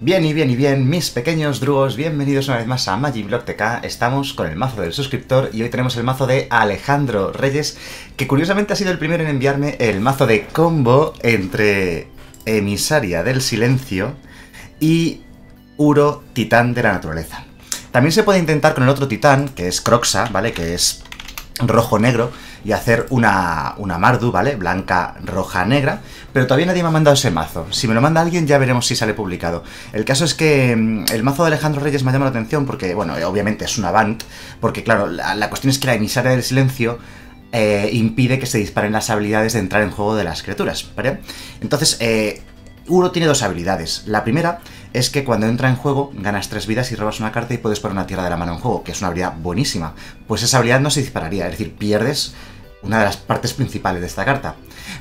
Bien y bien y bien, mis pequeños drugos, bienvenidos una vez más a Magiblock TK. Estamos con el mazo del suscriptor y hoy tenemos el mazo de Alejandro Reyes, que curiosamente ha sido el primero en enviarme el mazo de combo entre Emisaria del Silencio y Uro Titán de la Naturaleza. También se puede intentar con el otro titán, que es Croxa, ¿vale? Que es rojo-negro, y hacer una, una Mardu, ¿vale? Blanca, roja, negra, pero todavía nadie me ha mandado ese mazo. Si me lo manda alguien ya veremos si sale publicado. El caso es que mm, el mazo de Alejandro Reyes me ha llamado la atención porque, bueno, obviamente es una Bant, porque claro, la, cuestión es que la emisaria del silencio eh, impide que se disparen las habilidades de entrar en juego de las criaturas, ¿vale? Entonces, eh, Uro tiene dos habilidades. La primera es que cuando entra en juego ganas tres vidas y robas una carta y puedes poner una tierra de la mano en juego, que es una habilidad buenísima. Pues esa habilidad no se dispararía, es decir, pierdes una de las partes principales de esta carta.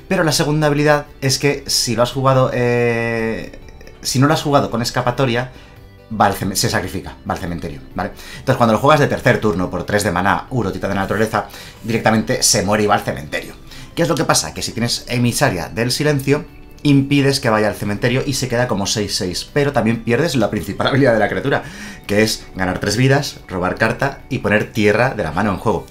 Pero la segunda habilidad es que si lo has jugado... Eh, si no lo has jugado con escapatoria, va se sacrifica, va al cementerio, ¿vale? Entonces cuando lo juegas de tercer turno por 3 de maná, Uro, Tita de Naturaleza, directamente se muere y va al cementerio. ¿Qué es lo que pasa? Que si tienes emisaria del silencio, impides que vaya al cementerio y se queda como 6-6, pero también pierdes la principal habilidad de la criatura, que es ganar 3 vidas, robar carta y poner tierra de la mano en juego.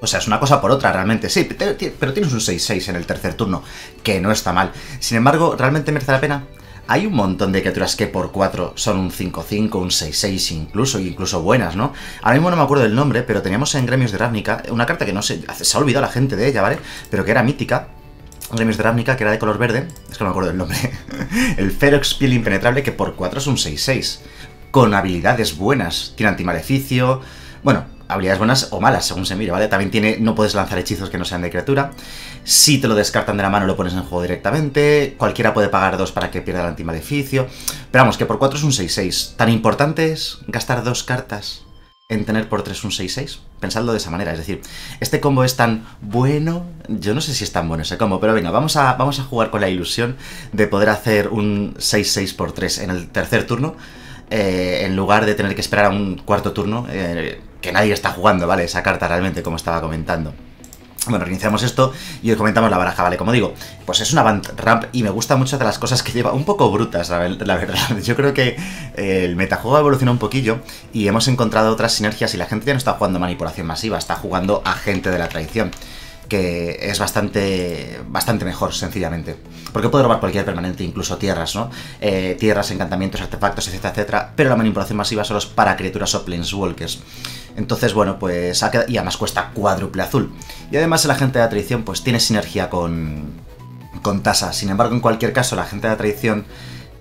O sea, es una cosa por otra realmente, sí, pero tienes un 6-6 en el tercer turno, que no está mal. Sin embargo, ¿realmente merece la pena? Hay un montón de criaturas que por 4 son un 5-5, un 6-6 incluso, incluso buenas, ¿no? Ahora mismo no me acuerdo del nombre, pero teníamos en Gremios de Ravnica una carta que no sé, se ha olvidado la gente de ella, ¿vale? Pero que era mítica, De Ravnica, que era de color verde, es que no me acuerdo del nombre, el Ferox Piel Impenetrable, que por 4 es un 6-6, con habilidades buenas, tiene antimaleficio, bueno, habilidades buenas o malas, según se mire, ¿vale? También tiene, no puedes lanzar hechizos que no sean de criatura. Si te lo descartan de la mano, lo pones en juego directamente. Cualquiera puede pagar dos para que pierda el antimaleficio. Pero vamos, que por 4 es un 6-6. ¿Tan importante es gastar dos cartas en tener por 3 un 6-6? Pensadlo de esa manera, es decir, este combo es tan bueno, yo no sé si es tan bueno ese combo, pero venga, vamos a, vamos a jugar con la ilusión de poder hacer un 6-6 por 3 en el tercer turno, eh, en lugar de tener que esperar a un cuarto turno, eh, que nadie está jugando, ¿vale? Esa carta realmente, como estaba comentando. Bueno, reiniciamos esto y os comentamos la baraja, ¿vale? Como digo, pues es una band ramp y me gusta mucho de las cosas que lleva, un poco brutas, la, verdad. Yo creo que eh, el metajuego ha evolucionado un poquillo y hemos encontrado otras sinergias y la gente ya no está jugando manipulación masiva, está jugando agente de la traición que es bastante, bastante mejor, sencillamente. Porque puede robar cualquier permanente, incluso tierras, ¿no? Eh, tierras, encantamientos, artefactos, etcétera, etcétera. Pero la manipulación masiva solo es para criaturas o planeswalkers. Entonces, bueno, pues... Y además cuesta cuádruple azul. Y además el agente de la traición, pues tiene sinergia con... Con Tasa. Sin embargo, en cualquier caso, la agente de la traición...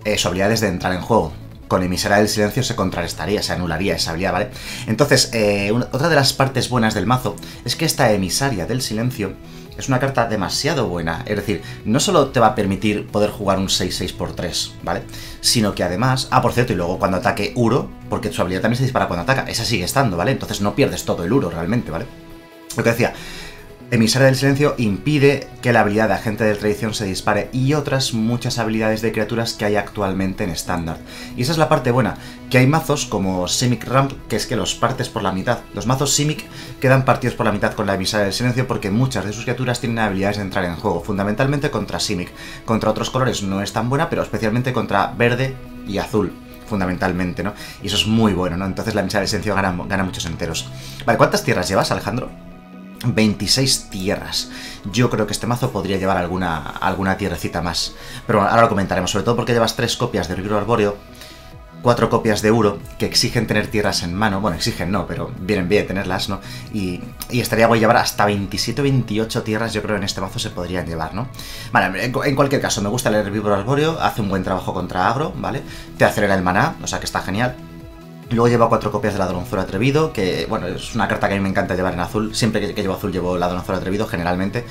Eh, su habilidad es de entrar en juego con emisaria del silencio se contrarrestaría, se anularía esa habilidad, ¿vale? Entonces, eh, otra de las partes buenas del mazo es que esta emisaria del silencio es una carta demasiado buena. Es decir, no solo te va a permitir poder jugar un 6-6 por 3, ¿vale? Sino que además... Ah, por cierto, y luego cuando ataque Uro, porque su habilidad también se dispara cuando ataca, esa sigue estando, ¿vale? Entonces no pierdes todo el Uro realmente, ¿vale? Lo que decía, Emisaria del Silencio impide que la habilidad de Agente de Tradición se dispare y otras muchas habilidades de criaturas que hay actualmente en estándar. Y esa es la parte buena, que hay mazos como Simic Ramp, que es que los partes por la mitad. Los mazos Simic quedan partidos por la mitad con la Emisaria del Silencio porque muchas de sus criaturas tienen habilidades de entrar en juego, fundamentalmente contra Simic. Contra otros colores no es tan buena, pero especialmente contra verde y azul fundamentalmente, ¿no? Y eso es muy bueno, ¿no? Entonces la Emisaria del Silencio gana, gana muchos enteros. Vale, ¿cuántas tierras llevas, Alejandro? 26 tierras. Yo creo que este mazo podría llevar alguna, alguna tierrecita más. Pero bueno, ahora lo comentaremos, sobre todo porque llevas 3 copias de Rigor Arbóreo, 4 copias de Uro, que exigen tener tierras en mano. Bueno, exigen no, pero vienen bien tenerlas, ¿no? Y, estaría guay llevar hasta 27 28 tierras, yo creo que en este mazo se podrían llevar, ¿no? Vale, en, cualquier caso, me gusta el Herbívoro Arbóreo, hace un buen trabajo contra agro, ¿vale? Te acelera el maná, o sea que está genial. Luego lleva cuatro copias de Ladronzuelo Atrevido, que bueno, es una carta que a mí me encanta llevar en azul. Siempre que, llevo azul llevo Ladronzuelo Atrevido, generalmente.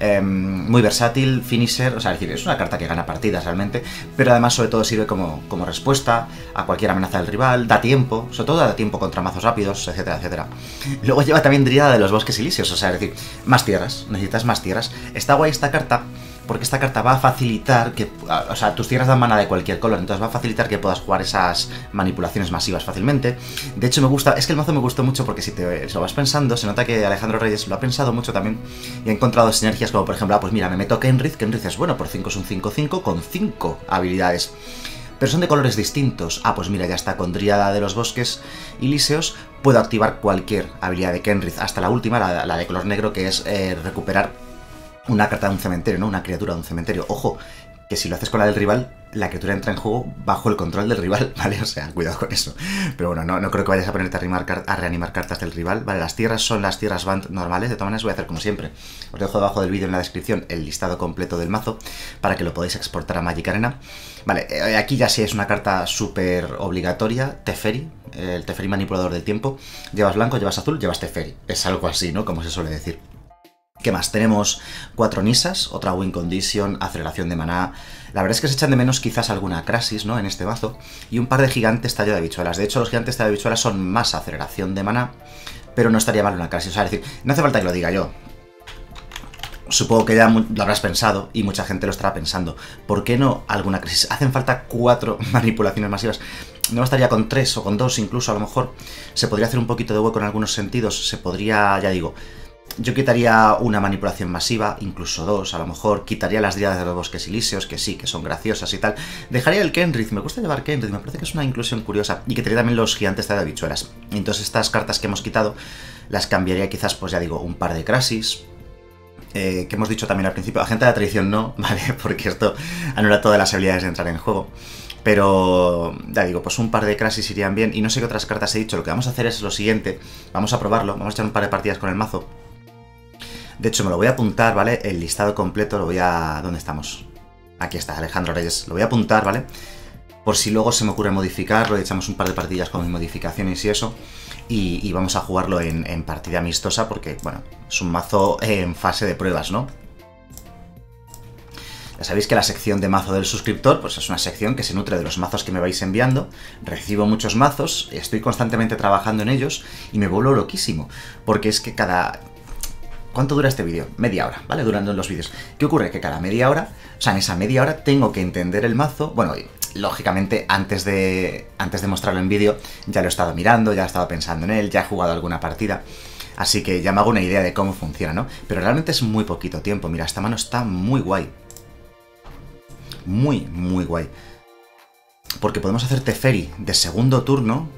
Em, muy versátil, finisher, o sea, es decir, es una carta que gana partidas realmente, pero además sobre todo sirve como, como respuesta a cualquier amenaza del rival, da tiempo, sobre todo da tiempo contra mazos rápidos, etcétera, etcétera. Luego lleva también Dríada de los Bosques Ilíseos, o sea, es decir, más tierras, necesitas más tierras. Está guay esta carta porque esta carta va a facilitar que, o sea, tus tierras dan mana de cualquier color, entonces va a facilitar que puedas jugar esas manipulaciones masivas fácilmente. De hecho, me gusta, es que el mazo me gustó mucho porque si te lo vas pensando, se nota que Alejandro Reyes lo ha pensado mucho también y ha encontrado sinergias como, por ejemplo, ah, pues mira, me meto Kenrith, Kenrith es bueno, por 5 es un 5-5 con 5 habilidades. pero son de colores distintos. Ah, pues mira, ya está con Dríada de los Bosques Elíseos. Puedo activar cualquier habilidad de Kenrith, hasta la última, la, de color negro, que es eh, recuperar una carta de un cementerio, ¿no? Una criatura de un cementerio. Ojo, que si lo haces con la del rival, la criatura entra en juego bajo el control del rival, ¿vale? O sea, cuidado con eso. Pero bueno, no, no creo que vayas a ponerte a, a, reanimar cartas del rival, ¿vale? Las tierras son las tierras band normales, de todas maneras voy a hacer como siempre. Os dejo debajo del vídeo en la descripción el listado completo del mazo para que lo podáis exportar a Magic Arena. Vale, eh, aquí ya sí es una carta súper obligatoria, Teferi, el Teferi manipulador del tiempo. Llevas blanco, llevas azul, llevas Teferi. Es algo así, ¿no? Como se suele decir. ¿Qué más? Tenemos cuatro Nisas, otra Win Condition, aceleración de maná. La verdad es que se echan de menos quizás alguna Crasis, ¿no? En este mazo. Y un par de gigantes tallo de habichuelas. De hecho, los gigantes tallo de habichuelas son más aceleración de maná, pero no estaría mal una Crasis. O sea, es decir, no hace falta que lo diga yo. Supongo que ya lo habrás pensado y mucha gente lo estará pensando. ¿Por qué no alguna crisis? Hacen falta cuatro manipulaciones masivas. No estaría con tres o con dos incluso, a lo mejor. Se podría hacer un poquito de hueco en algunos sentidos. Se podría, ya digo, yo quitaría una manipulación masiva, incluso dos, a lo mejor. Quitaría las diadas de los bosques ilíseos, que sí, que son graciosas y tal. Dejaría el Kenrith, me gusta llevar Kenrith, me parece que es una inclusión curiosa. Y quitaría también los gigantes de habichuelas. Entonces estas cartas que hemos quitado las cambiaría quizás, pues ya digo, un par de Crasis. Eh, que hemos dicho también al principio, agente de la traición no, ¿vale? Porque esto anula todas las habilidades de entrar en juego. Pero, ya digo, pues un par de Crasis irían bien. Y no sé qué otras cartas he dicho. Lo que vamos a hacer es lo siguiente. Vamos a probarlo. Vamos a echar un par de partidas con el mazo. De hecho, me lo voy a apuntar, ¿vale? El listado completo lo voy a... ¿Dónde estamos? Aquí está, Alejandro Reyes. Lo voy a apuntar, ¿vale? Por si luego se me ocurre modificarlo, echamos un par de partidas con mis modificaciones y eso. Y, vamos a jugarlo en, en, partida amistosa porque, bueno, es un mazo en fase de pruebas, ¿no? Ya sabéis que la sección de mazo del suscriptor, pues es una sección que se nutre de los mazos que me vais enviando. Recibo muchos mazos, estoy constantemente trabajando en ellos y me vuelvo loquísimo. Porque es que cada, ¿Cuánto dura este vídeo? Media hora, ¿vale? Durando los vídeos. ¿Qué ocurre? Que cada media hora, o sea, en esa media hora tengo que entender el mazo. Bueno, lógicamente antes de, antes de mostrarlo en vídeo ya lo he estado mirando, ya he estado pensando en él, ya he jugado alguna partida. Así que ya me hago una idea de cómo funciona, ¿no? Pero realmente es muy poquito tiempo. Mira, esta mano está muy guay. Muy, muy guay. Porque podemos hacer Teferi de segundo turno.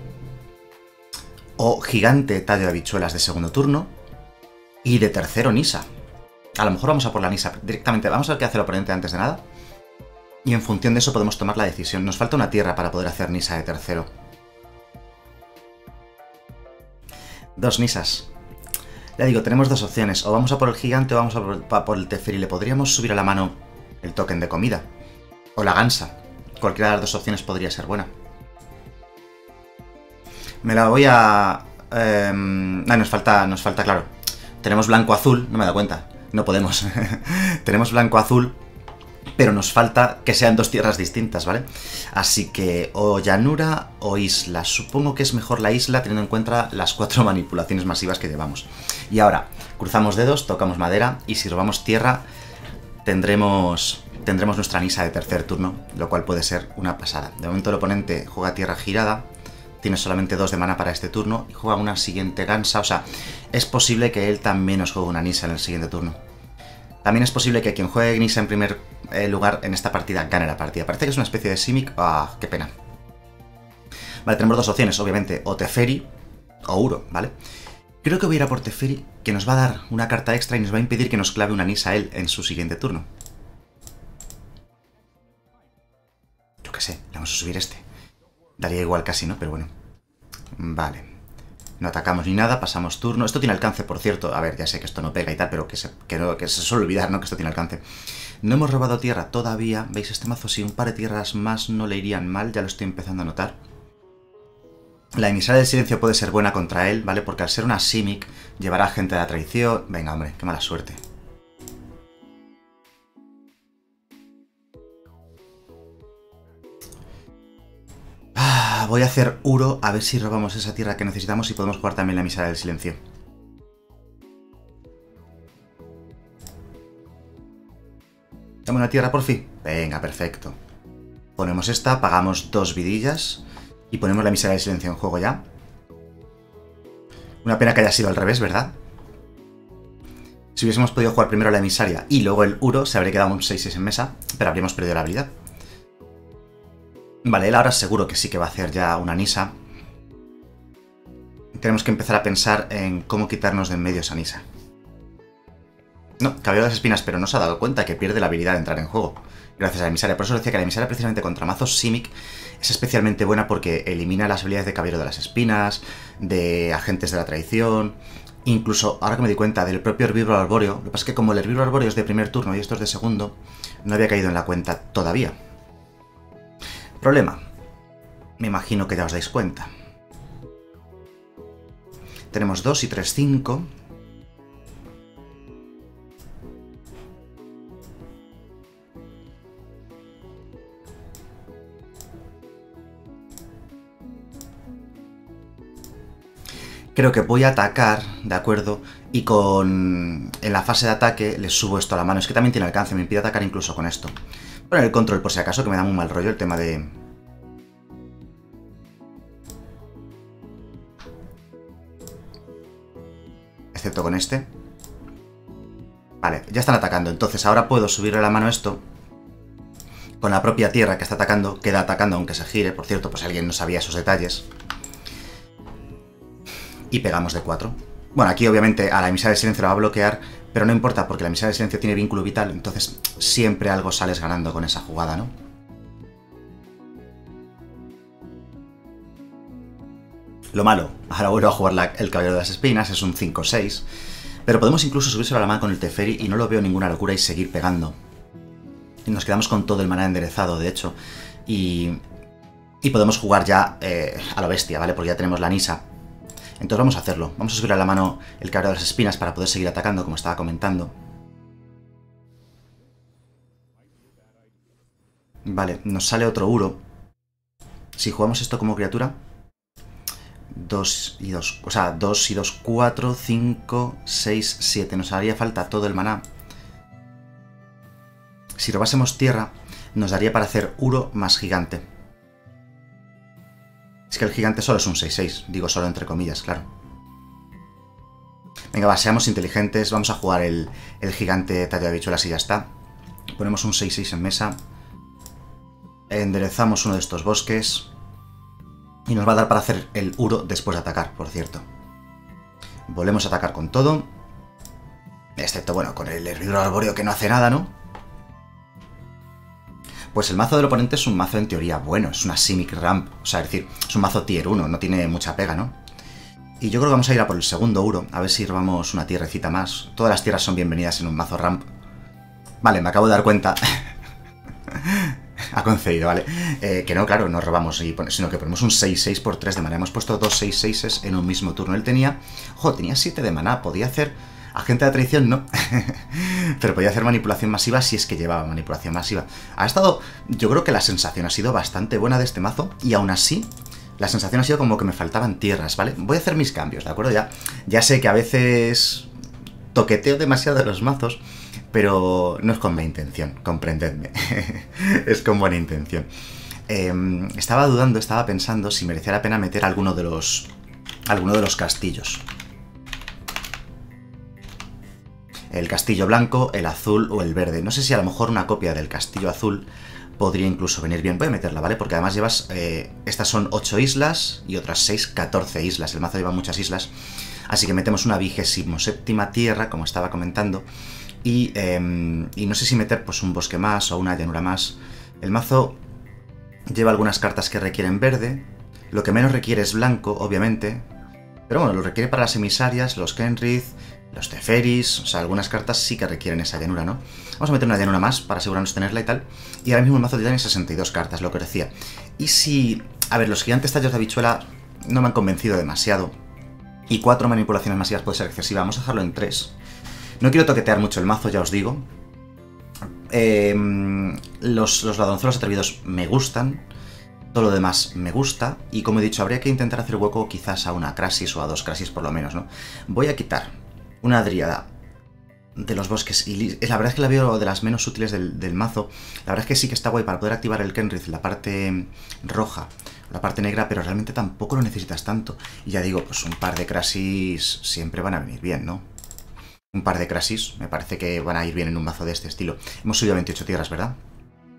O Gigante Tallo de Habichuelas de segundo turno y de tercero, Nisa. A lo mejor vamos a por la Nisa directamente. Vamos a ver qué hace el oponente antes de nada. Y en función de eso podemos tomar la decisión. Nos falta una tierra para poder hacer Nisa de tercero. Dos Nisas. Ya digo, tenemos dos opciones. O vamos a por el gigante o vamos a por, el Teferi. Le podríamos subir a la mano el token de comida. O la gansa. Cualquiera de las dos opciones podría ser buena. Me la voy a... Eh, nos falta, nos falta, claro, tenemos blanco-azul, no me da cuenta. No podemos. Tenemos blanco-azul, pero nos falta que sean dos tierras distintas, ¿vale? Así que o llanura o isla. Supongo que es mejor la isla teniendo en cuenta las cuatro manipulaciones masivas que llevamos. Y ahora, cruzamos dedos, tocamos madera y si robamos tierra tendremos, tendremos nuestra Nisa de tercer turno, lo cual puede ser una pasada. De momento el oponente juega tierra girada, tiene solamente dos de mana para este turno y juega una siguiente Gansa. O sea, es posible que él también nos juegue una Nisa en el siguiente turno. También es posible que quien juegue Nisa en primer eh, lugar en esta partida gane la partida. Parece que es una especie de Simic. ¡Ah, qué pena! Vale, tenemos dos opciones, obviamente, o Teferi o Uro, ¿vale? Creo que voy a ir a por Teferi, que nos va a dar una carta extra y nos va a impedir que nos clave una Nisa él en su siguiente turno. Yo qué sé, le vamos a subir este. Daría igual casi, ¿no? Pero bueno. Vale. No atacamos ni nada, pasamos turno. Esto tiene alcance, por cierto. A ver, ya sé que esto no pega y tal, pero que se, que se suele olvidar, ¿no? Que esto tiene alcance. No hemos robado tierra todavía. ¿Veis este mazo? Si un par de tierras más no le irían mal, ya lo estoy empezando a notar. La emisaria del silencio puede ser buena contra él, ¿vale? Porque al ser una Simic, llevará gente de la traición. Venga, hombre, qué mala suerte. Voy a hacer Uro a ver si robamos esa tierra que necesitamos y podemos jugar también la misa del silencio. Dame una tierra por fin. Venga, perfecto. Ponemos esta, pagamos dos vidillas y ponemos la misa del silencio en juego ya. Una pena que haya sido al revés, ¿verdad? Si hubiésemos podido jugar primero la emisaria y luego el Uro, se habría quedado un 6-6 en mesa, pero habríamos perdido la habilidad. Vale, él ahora seguro que sí que va a hacer ya una Nisa. Tenemos que empezar a pensar en cómo quitarnos de en medio esa Nisa. No, cabello de las espinas, pero no se ha dado cuenta que pierde la habilidad de entrar en juego. Gracias a la emisaria. Por eso decía que la emisaria precisamente contra mazos Simic es especialmente buena porque elimina las habilidades de caballero de las espinas, de agentes de la traición, incluso, ahora que me di cuenta, del propio herbívoro arbóreo. Lo que pasa es que como el herbívoro arbóreo es de primer turno y esto es de segundo, no había caído en la cuenta todavía. Problema. Me imagino que ya os dais cuenta. Tenemos 2 y 3, 5. Creo que voy a atacar, ¿de acuerdo? Y con... En la fase de ataque le subo esto a la mano. Es que también tiene alcance, me impide atacar incluso con esto. Poner el control por si acaso, que me da muy mal rollo el tema de... Excepto con este. Vale, ya están atacando. Entonces ahora puedo subirle la mano esto. Con la propia tierra que está atacando. Queda atacando aunque se gire. Por cierto, pues alguien no sabía esos detalles y pegamos de 4. Bueno, aquí obviamente a la emisaria de silencio la va a bloquear, pero no importa porque la emisaria de silencio tiene vínculo vital, entonces siempre algo sales ganando con esa jugada, ¿no? Lo malo, ahora vuelvo a jugar el caballero de las espinas, es un 5-6, pero podemos incluso subirse a la mano con el Teferi y no lo veo ninguna locura y seguir pegando. Y nos quedamos con todo el maná enderezado, de hecho, y, y podemos jugar ya eh, a lo bestia, ¿vale? Porque ya tenemos la Nisa, entonces vamos a hacerlo. Vamos a subir a la mano el caballero de las espinas para poder seguir atacando, como estaba comentando. Vale, nos sale otro Uro. Si jugamos esto como criatura... 2 y 2, o sea, 2 y 2, 4, 5, 6, 7. Nos haría falta todo el maná. Si robásemos tierra, nos daría para hacer Uro más gigante. Es que el gigante solo es un 6-6, digo solo entre comillas, claro. Venga, va, seamos inteligentes, vamos a jugar el, gigante tallo de habichuelas y ya está. Ponemos un 6-6 en mesa. Enderezamos uno de estos bosques. Y nos va a dar para hacer el Uro después de atacar, por cierto. Volvemos a atacar con todo. Excepto, bueno, con el herbívoro arbóreo que no hace nada, ¿no? Pues el mazo del oponente es un mazo en teoría bueno, es una Simic Ramp, o sea, es decir, es un mazo tier 1, no tiene mucha pega, ¿no? Y yo creo que vamos a ir a por el segundo Uro, a ver si robamos una tierrecita más. Todas las tierras son bienvenidas en un mazo Ramp. Vale, me acabo de dar cuenta. ha concedido, ¿vale? Eh, que no, claro, no robamos, sino que ponemos un 6-6 por 3 de mana. Hemos puesto dos 6-6 en un mismo turno. Él tenía... Ojo, tenía 7 de mana, podía hacer Agente de traición no. Pero podía hacer manipulación masiva si es que llevaba manipulación masiva. Ha estado... Yo creo que la sensación ha sido bastante buena de este mazo. Y aún así, la sensación ha sido como que me faltaban tierras, ¿vale? Voy a hacer mis cambios, ¿de acuerdo? Ya, ya sé que a veces toqueteo demasiado de los mazos, pero no es con buena intención, comprendedme. es con buena intención. Em, estaba dudando, estaba pensando si merecía la pena meter alguno de los... alguno de los castillos. El castillo blanco, el azul o el verde. No sé si a lo mejor una copia del castillo azul podría incluso venir bien. Voy a meterla, ¿vale? Porque además llevas... Eh, estas son 8 islas y otras 6, 14 islas. El mazo lleva muchas islas. Así que metemos una vigésimo séptima tierra, como estaba comentando. Y, em, y no sé si meter pues un bosque más o una llanura más. El mazo lleva algunas cartas que requieren verde. Lo que menos requiere es blanco, obviamente. Pero bueno, lo requiere para las emisarias, los Kenrith, los Teferis, o sea, algunas cartas sí que requieren esa llanura, ¿no? Vamos a meter una llanura más para asegurarnos tenerla y tal. Y ahora mismo el mazo tiene 62 cartas, lo que decía. Y si... A ver, los gigantes tallos de habichuela no me han convencido demasiado. Y cuatro manipulaciones masivas puede ser excesiva. Vamos a dejarlo en tres. No quiero toquetear mucho el mazo, ya os digo. Em, los, los ladronzuelos atrevidos me gustan. Todo lo demás me gusta. Y como he dicho, habría que intentar hacer hueco quizás a una Crasis o a dos Crasis por lo menos, ¿no? Voy a quitar una Dríada de los bosques. Y la verdad es que la veo de las menos útiles del, mazo. La verdad es que sí que está guay para poder activar el Kenrith, la parte roja, la parte negra, pero realmente tampoco lo necesitas tanto. Y ya digo, pues un par de Crasis siempre van a venir bien, ¿no? Un par de Crasis me parece que van a ir bien en un mazo de este estilo. Hemos subido 28 tierras, ¿verdad?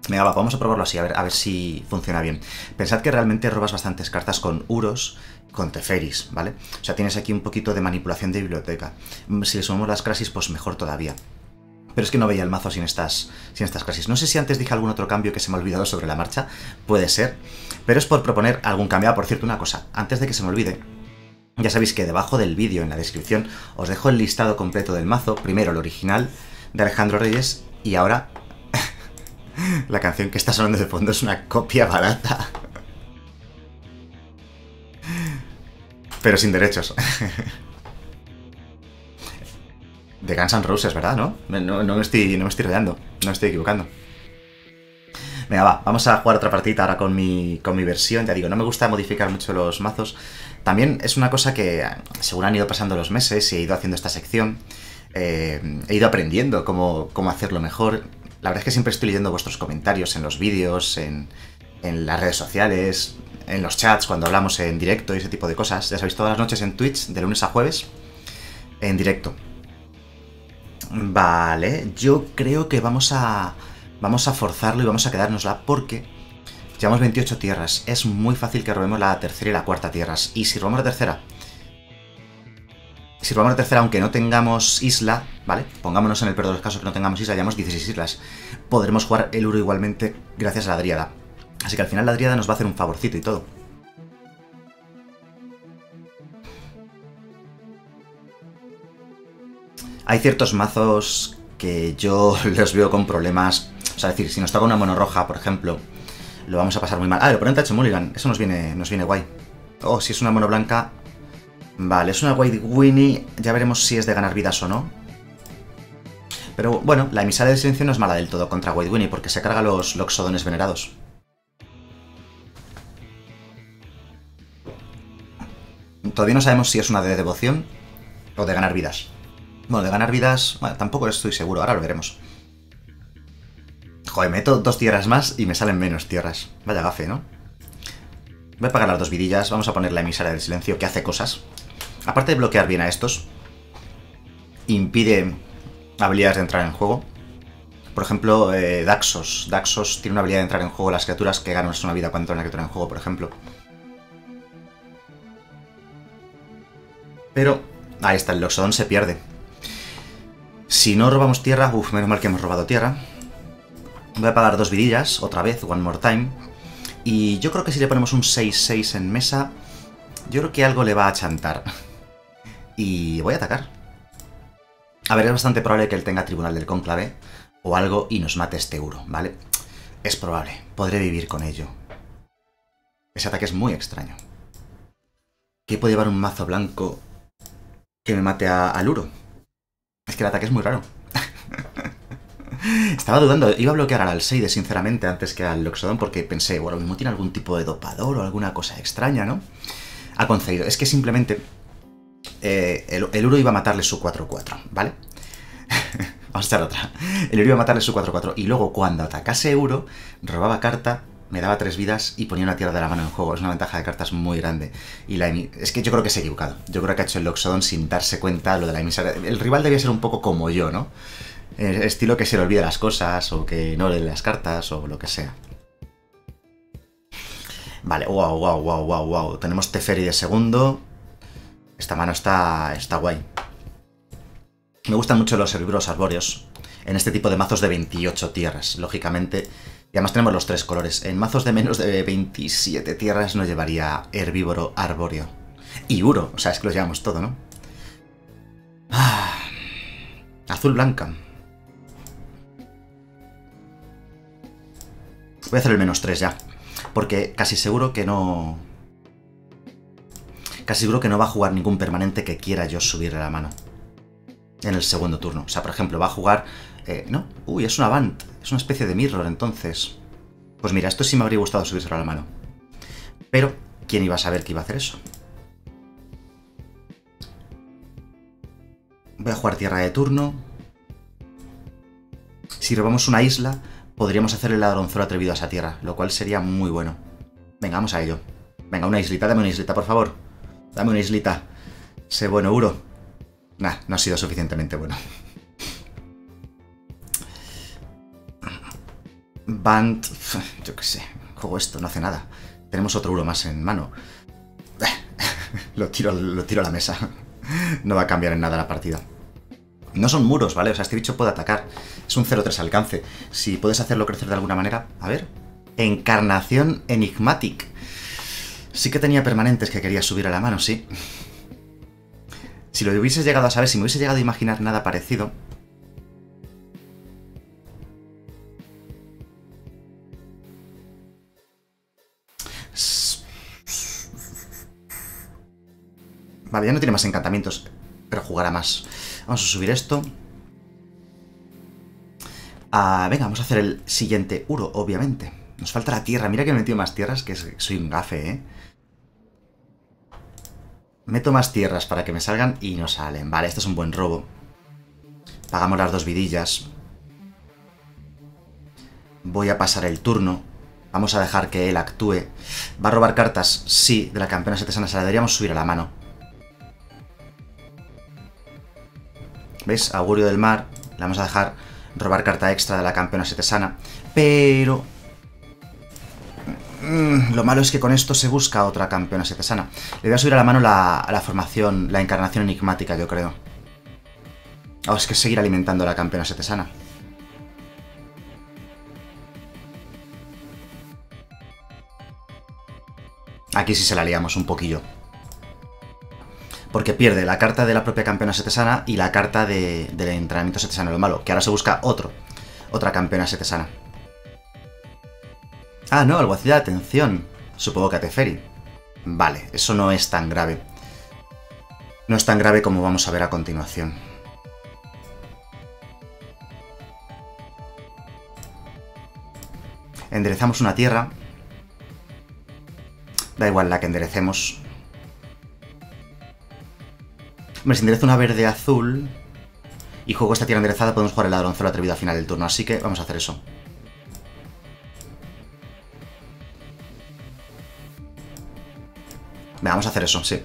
Venga, va, vamos a probarlo así, a ver, a ver si funciona bien. Pensad que realmente robas bastantes cartas con Uros, con Teferis, ¿vale? O sea, tienes aquí un poquito de manipulación de biblioteca. Mm, si le sumamos las Crasis, pues mejor todavía. Pero es que no veía el mazo sin estas, sin estas Crasis. No sé si antes dije algún otro cambio que se me ha olvidado sobre la marcha. Puede ser. Pero es por proponer algún cambio. Ah, por cierto, una cosa. Antes de que se me olvide, ya sabéis que debajo del vídeo, en la descripción, os dejo el listado completo del mazo. Primero el original de Alejandro Reyes y ahora la canción que está sonando de fondo es una copia barata. Pero sin derechos. De Guns N' Roses, ¿verdad? ¿No? No, me estoy, no me estoy rayando. No me estoy equivocando. Venga, va, vamos a jugar otra partida ahora con mi, con mi versión. Ya digo, no me gusta modificar mucho los mazos. También es una cosa que, según han ido pasando los meses y he ido haciendo esta sección, eh, he ido aprendiendo cómo, cómo hacerlo mejor. La verdad es que siempre estoy leyendo vuestros comentarios en los vídeos, en, en las redes sociales, en los chats, cuando hablamos en directo y ese tipo de cosas. Ya sabéis, todas las noches en Twitch, de lunes a jueves, en directo. Vale, yo creo que vamos a, vamos a forzarlo y vamos a quedárnosla porque llevamos 28 tierras. Es muy fácil que robemos la tercera y la cuarta tierras. Y si robamos la tercera... Si robamos la tercera, aunque no tengamos isla, ¿vale? Pongámonos en el peor de los casos que no tengamos isla, llevamos 16 islas. Podremos jugar el Uro igualmente gracias a la Dríada. Así que al final la Dríada nos va a hacer un favorcito y todo. Hay ciertos mazos que yo los veo con problemas. O sea, es decir, si nos toca una mono roja, por ejemplo, lo vamos a pasar muy mal. Ah, el oponente ha hecho Mulligan. Eso nos viene, nos viene guay. Oh, si es una mono blanca. Vale, es una White Winnie. Ya veremos si es de ganar vidas o no. Pero bueno, la emisaria de silencio no es mala del todo contra White Winnie porque se carga los loxodones venerados. Todavía no sabemos si es una de devoción o de ganar vidas. Bueno, de ganar vidas, bueno, tampoco estoy seguro, ahora lo veremos. Joder, meto dos tierras más y me salen menos tierras. Vaya gafe, ¿no? Voy a pagar las dos vidillas, vamos a poner la emisaria del silencio, que hace cosas. Aparte de bloquear bien a estos, impide habilidades de entrar en juego. Por ejemplo, eh, Daxos. Daxos tiene una habilidad de entrar en juego las criaturas que ganan una vida cuando una criatura en juego, por ejemplo. Pero ahí está, el Loxodon se pierde. Si no robamos tierra, uff, menos mal que hemos robado tierra. Voy a pagar dos vidillas, otra vez, one more time. Y yo creo que si le ponemos un 6-6 en mesa, yo creo que algo le va a chantar. Y voy a atacar. A ver, es bastante probable que él tenga Tribunal del Cónclave o algo y nos mate este euro, ¿vale? Es probable, podré vivir con ello. Ese ataque es muy extraño. ¿Qué puede llevar un mazo blanco que me mate al Uro? Es que el ataque es muy raro. Estaba dudando, iba a bloquear al Alseide, sinceramente, antes que al Loxodon, porque pensé, bueno, mismo tiene algún tipo de dopador o alguna cosa extraña, ¿no? Ha concedido. Es que simplemente eh, el, Uro iba a matarle su 4-4, ¿vale? Vamos a echar otra. El Uro iba a matarle su 4-4. Y luego, cuando atacase Uro, robaba carta me daba tres vidas y ponía una tierra de la mano en juego. Es una ventaja de cartas muy grande. Y es que yo creo que se ha equivocado. Yo creo que ha hecho el Loxodon sin darse cuenta lo de la emisaria. El rival debía ser un poco como yo, ¿no? El estilo que se le olvida las cosas o que no lee las cartas o lo que sea. Vale, wow, wow, wow, wow, wow. Tenemos Teferi de segundo. Esta mano está, está guay. Me gustan mucho los herbívoros arbóreos. En este tipo de mazos de 28 tierras. Lógicamente, y además tenemos los tres colores. En mazos de menos de 27 tierras no llevaría herbívoro arbóreo. Y uro, o sea, es que los llevamos todo, ¿no? Ah, azul blanca. Voy a hacer el menos 3 ya. Porque casi seguro que no... Casi seguro que no va a jugar ningún permanente que quiera yo subirle la mano. En el segundo turno. O sea, por ejemplo, va a jugar eh, ¿No? Uy, es una Band. Es una especie de mirror, entonces. Pues mira, esto sí me habría gustado subirse a la mano. Pero, ¿quién iba a saber que iba a hacer eso? Voy a jugar tierra de turno. Si robamos una isla, podríamos hacer el ladronzuelo atrevido a esa tierra, lo cual sería muy bueno. Venga, vamos a ello. Venga, una islita, dame una islita, por favor. Dame una islita. Sé bueno, Uro. Nah, no ha sido suficientemente bueno. Band... Yo qué sé. Juego esto, no hace nada. Tenemos otro uro más en mano. lo, tiro, lo tiro a la mesa. no va a cambiar en nada la partida. No son muros, ¿vale? O sea, este bicho puede atacar. Es un 0-3 alcance. Si puedes hacerlo crecer de alguna manera... A ver. Encarnación Enigmatic. Sí que tenía permanentes que quería subir a la mano, sí. Si lo hubieses llegado a saber, si me hubiese llegado a imaginar nada parecido... Vale, ya no tiene más encantamientos, pero jugará más. Vamos a subir esto. Ah, venga, vamos a hacer el siguiente Uro, obviamente. Nos falta la tierra. Mira que he metido más tierras, que soy un gafe, ¿eh? Meto más tierras para que me salgan y no salen. Vale, esto es un buen robo. Pagamos las dos vidillas. Voy a pasar el turno. Vamos a dejar que él actúe. ¿Va a robar cartas? Sí, de la campeona setesana. Se la deberíamos subir a la mano. ¿Ves? Augurio del Mar. Le vamos a dejar robar carta extra de la campeona setesana. Pero... Mm, lo malo es que con esto se busca otra campeona setesana. Le voy a subir a la mano la, la formación, la encarnación enigmática, yo creo. Oh, es que seguir alimentando a la campeona setesana. Aquí sí se la liamos un poquillo porque pierde la carta de la propia campeona setesana y la carta de, del entrenamiento setesano, lo malo, que ahora se busca otro, otra campeona setesana. Ah, no, alguacil de atención. Supongo que a Teferi. Vale, eso no es tan grave. No es tan grave como vamos a ver a continuación. Enderezamos una tierra. Da igual la que enderecemos. Hombre, si enderezo una verde-azul y juego esta tierra enderezada, podemos jugar el ladronzuelo atrevido al final del turno. Así que vamos a hacer eso. Vamos a hacer eso, sí.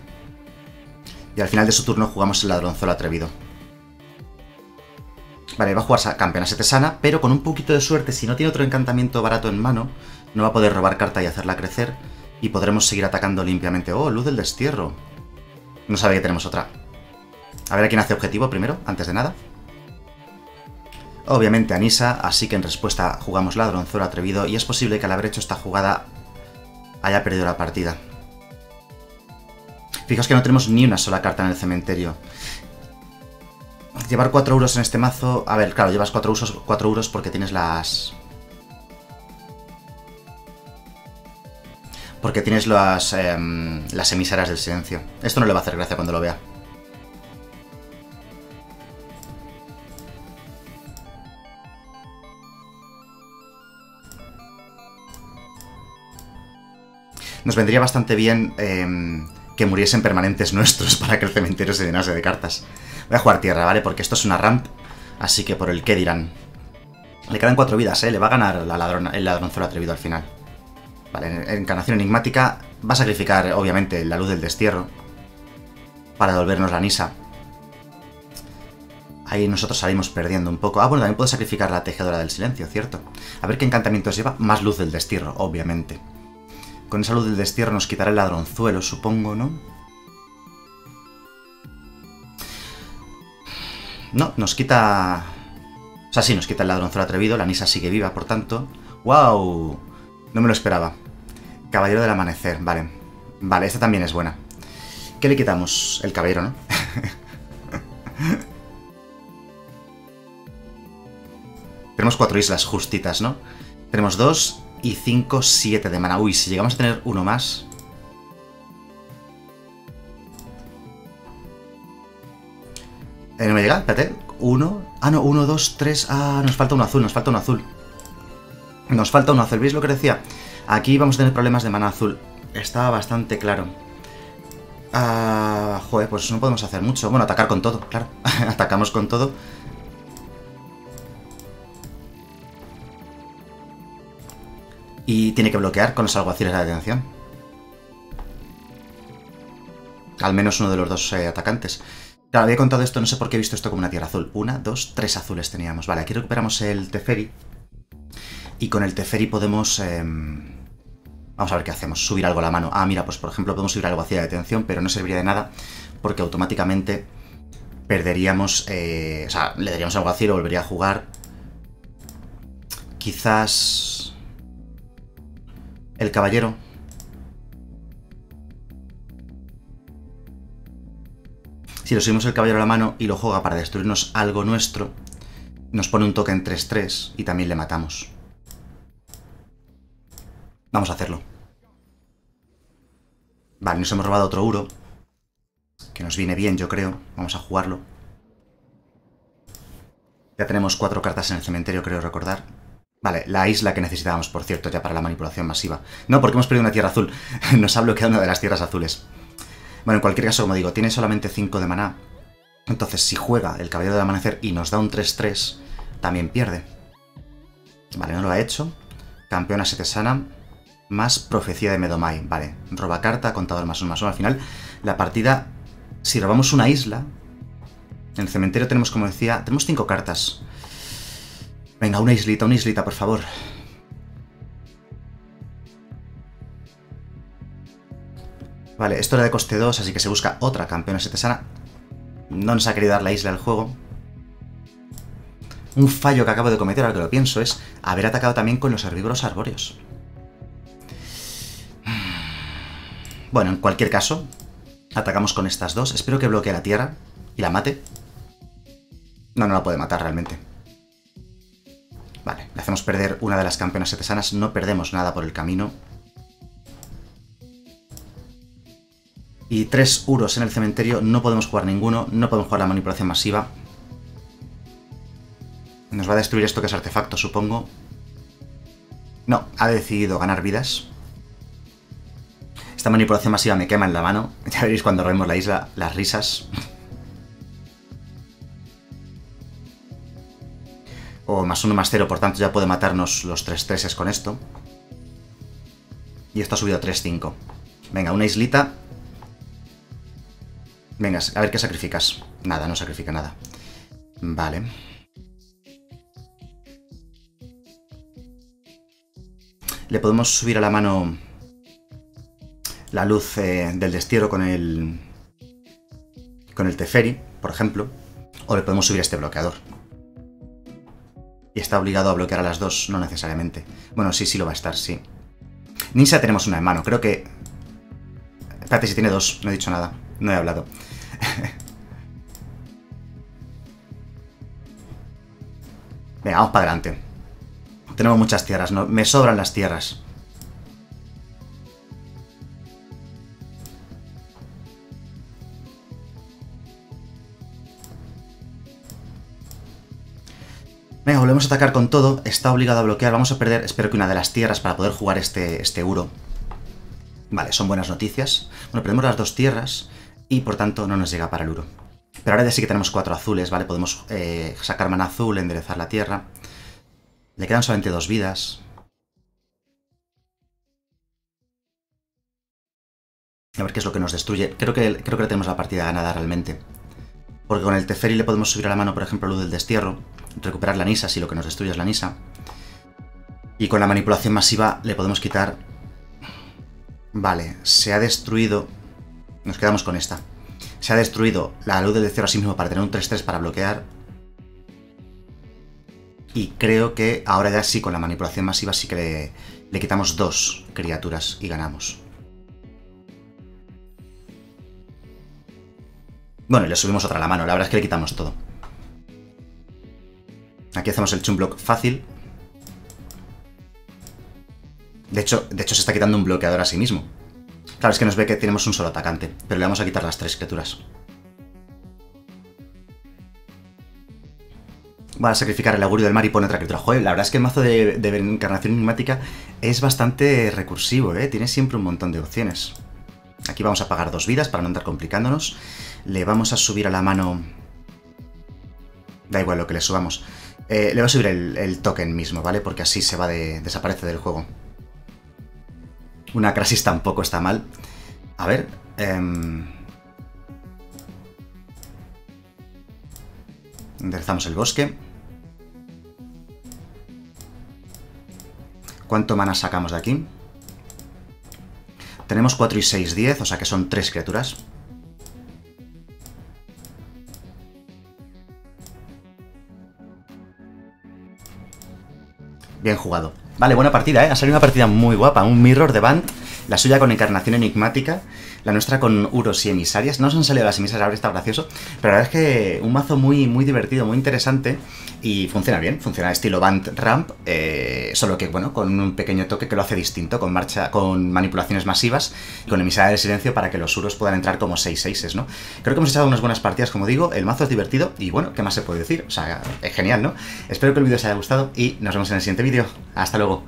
Y al final de su turno jugamos el ladronzuelo atrevido. Vale, va a jugar campeona setesana, pero con un poquito de suerte, si no tiene otro encantamiento barato en mano, no va a poder robar carta y hacerla crecer, y podremos seguir atacando limpiamente. ¡Oh, luz del destierro! No sabe que tenemos otra. A ver a quién hace objetivo primero, antes de nada. Obviamente Anisa, así que en respuesta jugamos ladronzuelo atrevido y es posible que al haber hecho esta jugada haya perdido la partida. Fijaos que no tenemos ni una sola carta en el cementerio. Llevar 4 euros en este mazo... A ver, claro, llevas 4 euros, 4 euros porque tienes las... Porque tienes las, em, las emisaras del silencio. Esto no le va a hacer gracia cuando lo vea. nos vendría bastante bien em, que muriesen permanentes nuestros para que el cementerio se llenase de cartas. Voy a jugar tierra, ¿vale? Porque esto es una ramp, así que por el que dirán. Le quedan cuatro vidas, ¿eh? Le va a ganar la ladrona, el ladronzuelo atrevido al final. Vale, encarnación enigmática va a sacrificar, obviamente, la luz del destierro para devolvernos la Nisa. Ahí nosotros salimos perdiendo un poco. Ah, bueno, también puedo sacrificar la tejedora del silencio, ¿cierto? A ver qué encantamientos lleva. Más luz del destierro, obviamente. Con esa luz del destierro nos quitará el ladronzuelo, supongo, ¿no? No, nos quita... O sea, sí, nos quita el ladronzuelo atrevido, la Nisa sigue viva, por tanto... ¡Wow! No me lo esperaba. Caballero del Amanecer, vale. Vale, esta también es buena. ¿Qué le quitamos? El caballero, ¿no? Tenemos cuatro islas justitas, ¿no? Tenemos dos y 5, 7 de mana. Uy, si llegamos a tener uno más... Eh, no me llega, espérate. Uno... Ah, no, uno, dos, tres... Ah, nos falta uno azul, nos falta uno azul. Nos falta uno azul, ¿veis lo que decía? Aquí vamos a tener problemas de mana azul. Estaba bastante claro. Ah, joder, pues no podemos hacer mucho. Bueno, atacar con todo, claro. Atacamos con todo. Y tiene que bloquear con los alguaciles de atención. Al menos uno de los dos eh, atacantes. Claro, había contado esto, no sé por qué he visto esto como una tierra azul. Una, dos, tres azules teníamos. Vale, aquí recuperamos el Teferi. Y con el Teferi podemos... em, vamos a ver qué hacemos. Subir algo a la mano. Ah, mira, pues por ejemplo podemos subir algo hacia la detención, pero no serviría de nada porque automáticamente perderíamos... eh, o sea, le daríamos algo y volvería a jugar. Quizás... El caballero. Si lo subimos el caballero a la mano y lo juega para destruirnos algo nuestro, nos pone un token 3-3 y también le matamos. Vamos a hacerlo. Vale, nos hemos robado otro Uro. Que nos viene bien, yo creo. Vamos a jugarlo. Ya tenemos cuatro cartas en el cementerio, creo recordar. Vale, la isla que necesitábamos, por cierto, ya para la manipulación masiva. No, porque hemos perdido una tierra azul. Nos ha bloqueado una de las tierras azules. Bueno, en cualquier caso, como digo, tiene solamente 5 de maná. Entonces, si juega el Caballero del Amanecer y nos da un 3-3, también pierde. Vale, no lo ha hecho. Campeona Setesana más Profecía de Medomai. Vale, roba carta, contador más uno más uno. Al final, la partida, si robamos una isla, en el cementerio tenemos, como decía, tenemos 5 cartas. Venga, una islita, una islita, por favor. Vale, esto era de coste 2, así que se busca otra campeona setesana. No nos ha querido dar la isla al juego. Un fallo que acabo de cometer, ahora que lo pienso, es haber atacado también con los herbívoros arbóreos. Bueno, en cualquier caso, atacamos con estas dos. Espero que bloquee la tierra y la mate. No, no la puede matar realmente. Vale, le hacemos perder una de las campeonas setesanas. No perdemos nada por el camino. Y tres uros en el cementerio. No podemos jugar ninguno. No podemos jugar la manipulación masiva. Nos va a destruir esto que es artefacto, supongo. No, ha decidido ganar vidas. Esta manipulación masiva me quema en la mano. Ya veréis cuando robemos la isla las risas. Más uno más cero, por tanto ya puede matarnos los 3 3 con esto. Y esto ha subido a 3-5. Venga, una islita. Venga, a ver qué sacrificas. Nada, no sacrifica nada. Vale. Le podemos subir a la mano la luz eh, del destierro con el con el Teferi, por ejemplo, o le podemos subir este bloqueador. Y está obligado a bloquear a las dos, no necesariamente. Bueno, sí, sí lo va a estar, sí. Ninja tenemos una en mano, creo que... Espérate, si tiene dos, no he dicho nada, no he hablado. Venga, vamos para adelante. Tenemos muchas tierras, ¿no? me sobran las tierras. A atacar con todo. Está obligado a bloquear. Vamos a perder, espero que una de las tierras para poder jugar este, este Uro. Vale, son buenas noticias. Bueno, perdemos las dos tierras y por tanto no nos llega para el Uro. Pero ahora ya sí que tenemos cuatro azules, ¿vale? Podemos eh, sacar mana azul, enderezar la tierra. Le quedan solamente dos vidas. A ver qué es lo que nos destruye. Creo que, creo que tenemos la partida ganada realmente. Porque con el Teferi le podemos subir a la mano, por ejemplo, luz del destierro. Recuperar la Nisa si lo que nos destruye es la Nisa. Y con la manipulación masiva le podemos quitar... Vale, se ha destruido... Nos quedamos con esta. Se ha destruido la luz del destierro a sí mismo para tener un 3-3 para bloquear. Y creo que ahora ya sí, con la manipulación masiva sí que le, le quitamos dos criaturas y ganamos. Bueno, le subimos otra a la mano, la verdad es que le quitamos todo. Aquí hacemos el chumblock fácil. De hecho, de hecho, se está quitando un bloqueador a sí mismo. Claro, es que nos ve que tenemos un solo atacante, pero le vamos a quitar las tres criaturas. Va a sacrificar el augurio del mar y pone otra criatura. Joder, la verdad es que el mazo de, de encarnación enigmática es bastante recursivo, ¿eh? Tiene siempre un montón de opciones. Aquí vamos a pagar dos vidas para no andar complicándonos. Le vamos a subir a la mano... Da igual lo que le subamos. Eh, le voy a subir el, el, token mismo, ¿vale? Porque así se va de... desaparece del juego. Una Crasis tampoco está mal. A ver... Eh... Enderezamos el bosque. ¿Cuánto mana sacamos de aquí? Tenemos 4 y 6, 10, o sea que son 3 criaturas. Bien jugado. Vale, buena partida, ¿eh? Ha salido una partida muy guapa. Un mirror de Band, la suya con encarnación enigmática, la nuestra con Uros y emisarias. No nos han salido las emisarias, ahora está gracioso. Pero la verdad es que un mazo muy, muy divertido, muy interesante. Y funciona bien, funciona estilo Band Ramp, eh, solo que, bueno, con un pequeño toque que lo hace distinto, con marcha, con manipulaciones masivas, con emisaria de silencio para que los Uros puedan entrar como 6-6, ¿no? Creo que hemos echado unas buenas partidas, como digo, el mazo es divertido y, bueno, ¿qué más se puede decir? O sea, es genial, ¿no? Espero que el vídeo os haya gustado y nos vemos en el siguiente vídeo. Hasta luego.